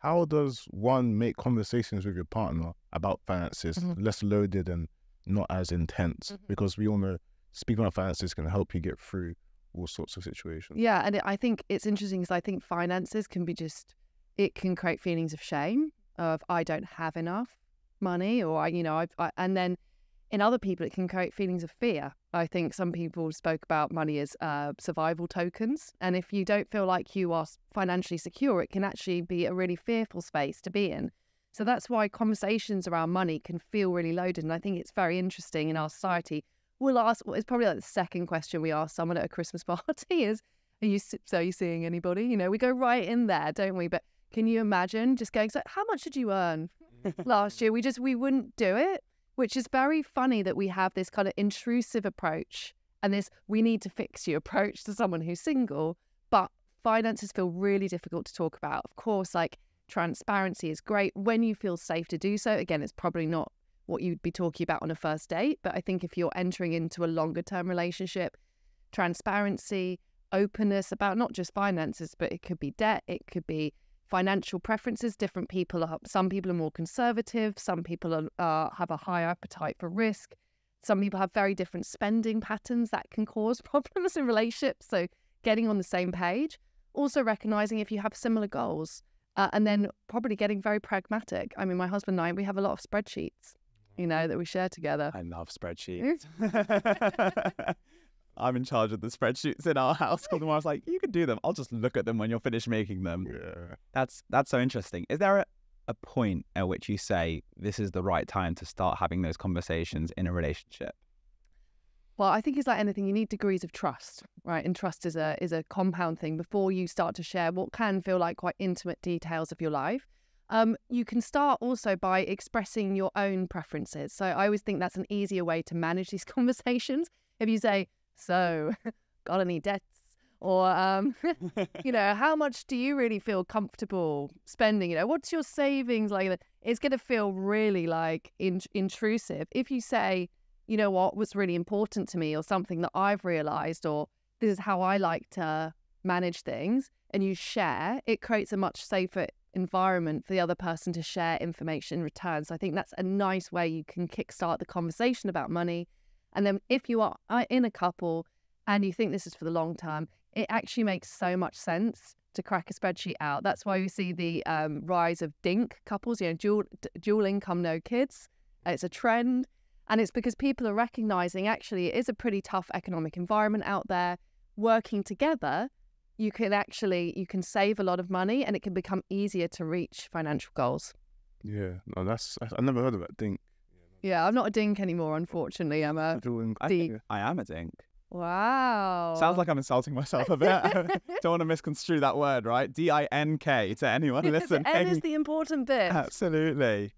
how does one make conversations with your partner about finances Mhm. less loaded and not as intense? Mhm. Because we all know speaking about finances can help you get through all sorts of situations. Yeah, and it, I think it's interesting because I think finances can be just it can create feelings of shame of I don't have enough money or I you know I've, I and then in other people it can create feelings of fear. I think some people spoke about money as uh, survival tokens, and if you don't feel like you are financially secure, it can actually be a really fearful space to be in. So that's why conversations around money can feel really loaded, and I think it's very interesting in our society. We'll ask. Well, it's probably like the second question we ask someone at a Christmas party is, "Are you so are you seeing anybody?" You know, we go right in there, don't we? But can you imagine just going? So, how much did you earn last year? We just we wouldn't do it, which is very funny that we have this kind of intrusive approach and this we need to fix you approach to someone who's single. But finances feel really difficult to talk about. Of course, like transparency is great when you feel safe to do so. Again, it's probably not what you'd be talking about on a first date, but I think if you're entering into a longer term relationship, transparency, openness about not just finances, but it could be debt, it could be financial preferences. Different people are, some people are more conservative, some people are, uh, have a higher appetite for risk. Some people have very different spending patterns that can cause problems in relationships. So, getting on the same page, also recognizing if you have similar goals, uh, and then probably getting very pragmatic. I mean, my husband and I, we have a lot of spreadsheets, you know, that we share together. I love spreadsheets. I'm in charge of the spreadsheets in our house. Because I was like, you can do them. I'll just look at them when you're finished making them. Yeah. That's that's so interesting. Is there a, a point at which you say this is the right time to start having those conversations in a relationship? Well, I think it's like anything. You need degrees of trust, right? And trust is a is a compound thing. Before you start to share what can feel like quite intimate details of your life, um, you can start also by expressing your own preferences. So I always think that's an easier way to manage these conversations. If you say, "So, got any debts?" or um, you know, how much do you really feel comfortable spending? You know, what's your savings like? It's going to feel really like in- intrusive. If you say, you know what was really important to me or something that I've realized or this is how I like to manage things and you share, it creates a much safer environment for the other person to share information in return. So I think that's a nice way you can kickstart the conversation about money. And then if you are uh, in a couple and you think this is for the long term, it actually makes so much sense to crack a spreadsheet out. That's why we see the um, rise of DINK couples, you know, dual, dual income, no kids. It's a trend. And it's because people are recognizing actually it is a pretty tough economic environment out there. Working together, you can actually you can save a lot of money and it can become easier to reach financial goals. Yeah. No, that's I, never heard of that thing. Yeah, I'm not a dink anymore, unfortunately. I'm a Dual I, am a dink. wow. Sounds like I'm insulting myself a bit. Don't want to misconstrue that word, right? D I N K to anyone listening. N is the important bit. Absolutely.